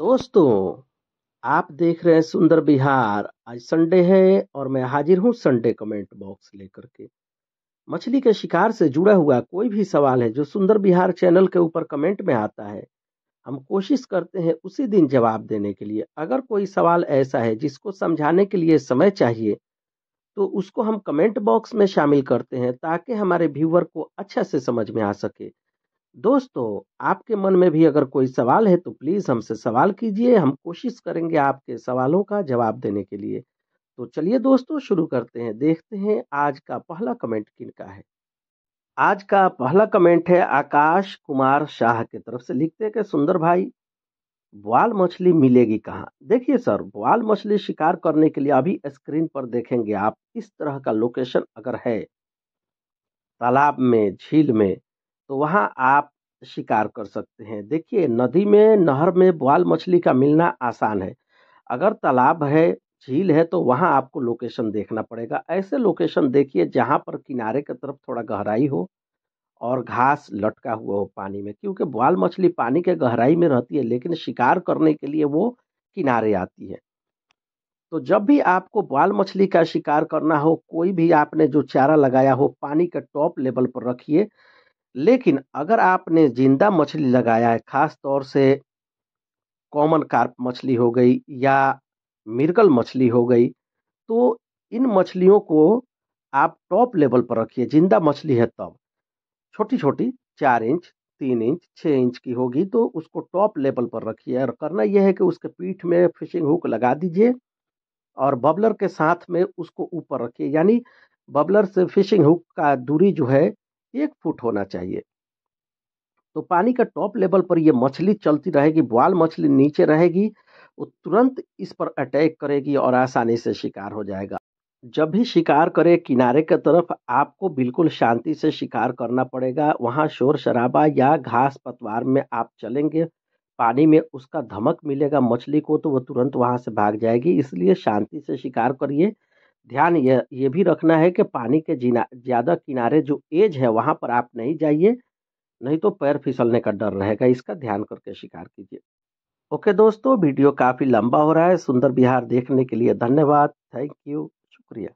दोस्तों, आप देख रहे हैं सुंदर बिहार। आज संडे है और मैं हाजिर हूँ संडे कमेंट बॉक्स लेकर के। मछली के शिकार से जुड़ा हुआ कोई भी सवाल है, जो सुंदर बिहार चैनल के ऊपर कमेंट में आता है, हम कोशिश करते हैं उसी दिन जवाब देने के लिए। अगर कोई सवाल ऐसा है जिसको समझाने के लिए समय चाहिए तो उसको हम कमेंट बॉक्स में शामिल करते हैं ताकि हमारे व्यूवर को अच्छा से समझ में आ सके। दोस्तों, आपके मन में भी अगर कोई सवाल है तो प्लीज़ हमसे सवाल कीजिए। हम कोशिश करेंगे आपके सवालों का जवाब देने के लिए। तो चलिए दोस्तों, शुरू करते हैं। देखते हैं आज का पहला कमेंट किन का है। आज का पहला कमेंट है आकाश कुमार शाह की तरफ़ से। लिखते हैं कि, सुंदर भाई बुआल मछली मिलेगी कहाँ? देखिए सर बुआल मछली शिकार करने के लिए अभी स्क्रीन पर देखेंगे आप इस तरह का लोकेशन अगर है, तालाब में, झील में तो वहाँ आप शिकार कर सकते हैं। देखिए, नदी में, नहर में बुआल मछली का मिलना आसान है। अगर तालाब है, झील है तो वहाँ आपको लोकेशन देखना पड़ेगा। ऐसे लोकेशन देखिए, जहाँ पर किनारे की तरफ़ थोड़ा गहराई हो और घास लटका हुआ हो पानी में, क्योंकि बुआल मछली पानी के गहराई में रहती है, लेकिन शिकार करने के लिए वो किनारे आती है। तो जब भी आपको बुआल मछली का शिकार करना हो, कोई भी आपने जो चारा लगाया हो, पानी के टॉप लेवल पर रखिए। लेकिन अगर आपने ज़िंदा मछली लगाया है, खास तौर से कॉमन कार्प मछली हो गई या मिर्गल मछली हो गई तो इन मछलियों को आप टॉप लेवल पर रखिए। ज़िंदा मछली है तब। छोटी छोटी चार इंच, तीन इंच छः इंच की होगी तो उसको टॉप लेवल पर रखिए। और करना यह है कि उसके पीठ में फिशिंग हुक लगा दीजिए और बबलर के साथ में उसको ऊपर रखिए। यानी बबलर से फिशिंग हुक का दूरी जो है एक फुट होना चाहिए। तो पानी का टॉप लेवल पर यह मछली चलती रहेगी बुआल मछली नीचे रहेगी, वो तुरंत इस पर अटैक करेगी और आसानी से शिकार हो जाएगा। जब भी शिकार करे, किनारे की तरफ़ आपको बिल्कुल शांति से शिकार करना पड़ेगा। वहाँ शोर शराबा या घास पतवार में आप चलेंगे, पानी में उसका धमक मिलेगा मछली को तो वो तुरंत वहाँ से भाग जाएगी। इसलिए शांति से शिकार करिए। ध्यान ये ये भी रखना है कि पानी के जीना, ज़्यादा किनारे जो एज है, वहाँ पर आप नहीं जाइए, नहीं तो पैर फिसलने का डर रहेगा, इसका ध्यान करके शिकार कीजिए। ओके दोस्तों, वीडियो काफ़ी लंबा हो रहा है, सुंदर बिहार देखने के लिए धन्यवाद, थैंक यू, शुक्रिया।